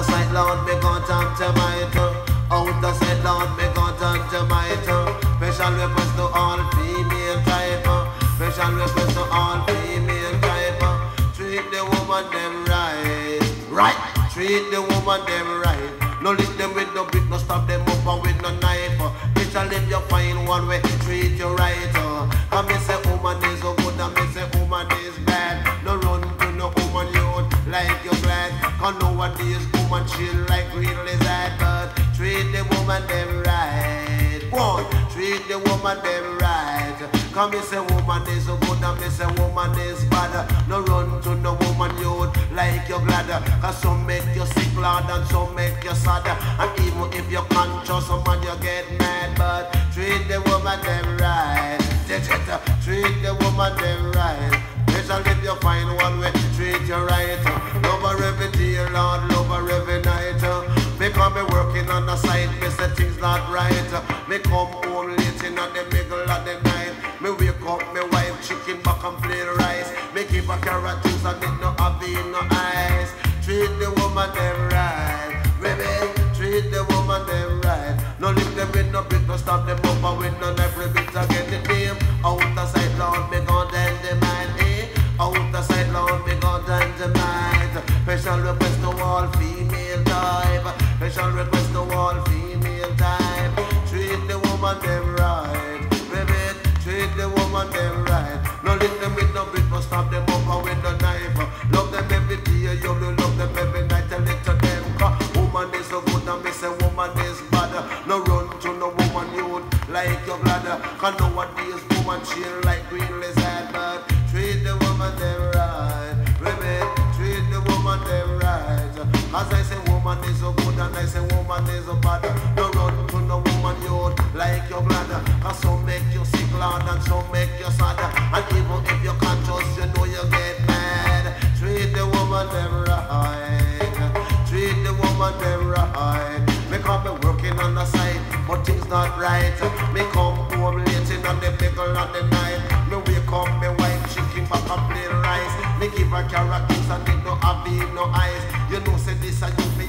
of sight, Lord, me got on tomato. Out of sight, Lord, me got on tomato. Special request to all female type. Special request to all female type. Treat the woman them right. Right. Treat the woman them right. No leave them with no bit, no stop them up and with no knife. They shall live you find one way, treat you right. And me say woman is so good, and me say woman is bad. No run to no woman youth like you glad. Cause nowadays woman chill like green lizard. But treat the woman them right. One, treat the woman them right. Come me say woman is so good and me say woman is bad. No run to no woman youth like you glad. Cause some make you sick lord and some make you sad. And even if you're conscious, some man you get mad. But treat the woman them right. Treat the woman them right. Especially if you find one way, treat you right. Love her every day, Lord, love her every night. Me working on the side, me say things not right. Me come home late in the middle of the night. Me wake up, me wife chicken back and play rice. Me give her carrot juice and it no have in no eyes. Treat the woman them right, baby. Treat the woman them right. No leave them with no bit, no stop them up and with no every bit again the name. Out Special request to all female type. Special request to all female type. Treat the woman them right, baby. Treat the woman them right. No leave them with no bit, but stop them up with no knife. Love them every day, you will love them every night. Tell it to them, woman is so good and me say woman is bad. No run to no woman youth like your bladder. Cause nowadays woman chill like green lizard. But woman is so good and I say woman is so bad. No run to no woman youth like your bladder. Cause some make you sick, Lord, and some make you sad. And even if you're conscious, you know you get mad. Treat the woman them right. Treat the woman them right. Me come be working on the side, but things not right. Me come home late in the middle of the night. Me wake up, me wife chicken back and play rice. Me give her carrot juice and it no have no eyes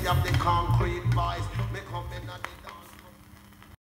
of the concrete voice.